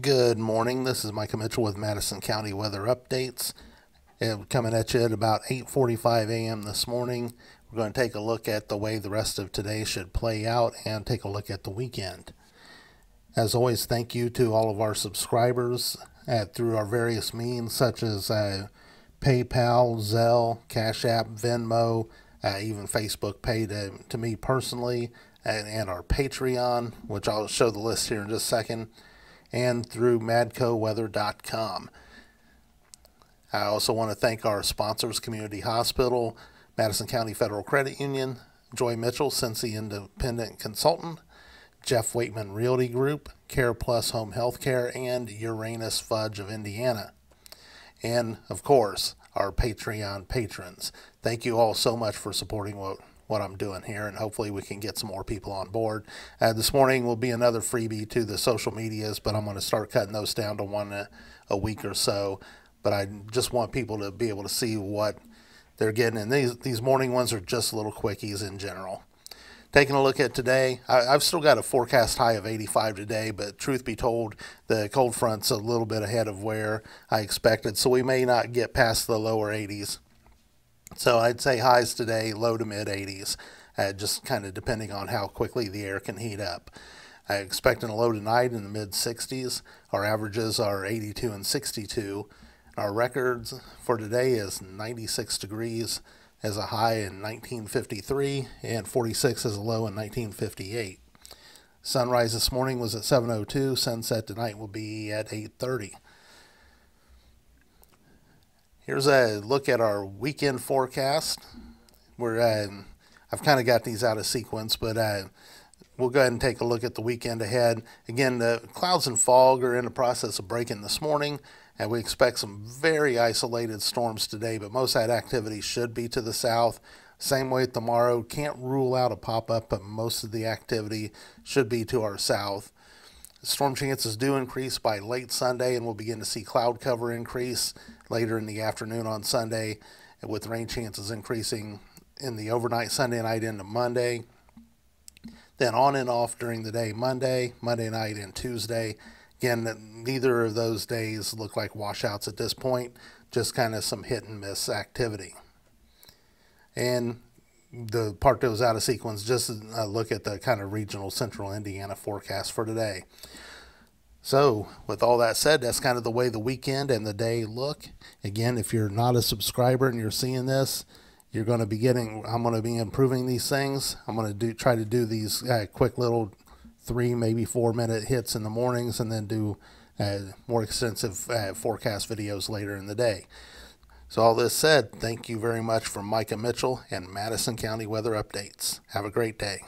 Good morning. This is Micah Mitchell with Madison County Weather Updates. And coming at you at about 8:45 a.m. this morning. We're going to take a look at the way the rest of today should play out and take a look at the weekend. As always, thank you to all of our subscribers at, through our various means such as uh, PayPal, Zelle, Cash App, Venmo, uh, even Facebook Pay to, to me personally, and, and our Patreon, which I'll show the list here in just a second, and through madcoweather.com. I also want to thank our sponsors, Community Hospital, Madison County Federal Credit Union, Joy Mitchell, Scentsy Independent Consultant, Jeff Waitman Realty Group, Care Plus Home Health Care, and Uranus Fudge of Indiana. And, of course, our Patreon patrons. Thank you all so much for supporting what, what I'm doing here, and hopefully we can get some more people on board. Uh, this morning will be another freebie to the social medias, but I'm going to start cutting those down to one a, a week or so. But I just want people to be able to see what they're getting, and these these morning ones are just little quickies in general. Taking a look at today, I, have still got a forecast high of 85 today, but truth be told, the cold front's a little bit ahead of where I expected, so we may not get past the lower 80s. So I'd say highs today, low to mid 80s, uh, just kind of depending on how quickly the air can heat up. I expecting a low tonight in the mid 60s. Our averages are 82 and 62. Our records for today is 96 degrees as a high in 1953 and 46 as a low in 1958. Sunrise this morning was at 7:02. Sunset tonight will be at 8:30. Here's a look at our weekend forecast. We're uh, I've kind of got these out of sequence, but uh, we'll go ahead and take a look at the weekend ahead. Again, the clouds and fog are in the process of breaking this morning and we expect some very isolated storms today, but most of that activity should be to the south. Same way tomorrow. Can't rule out a pop up, but most of the activity should be to our south. Storm chances do increase by late Sunday, and we'll begin to see cloud cover increase later in the afternoon on Sunday, with rain chances increasing in the overnight Sunday night into Monday. Then on and off during the day Monday, Monday night, and Tuesday. Again, neither of those days look like washouts at this point, just kind of some hit and miss activity. And the part that was out of sequence, just a look at the kind of regional central Indiana forecast for today. So, with all that said, that's kind of the way the weekend and the day look. Again, if you're not a subscriber and you're seeing this, you're going to be getting, I'm going to be improving these things. I'm going to do try to do these uh, quick little three, maybe four minute hits in the mornings and then do uh, more extensive uh, forecast videos later in the day. So, all this said, thank you very much from Micah Mitchell and Madison County Weather Updates. Have a great day.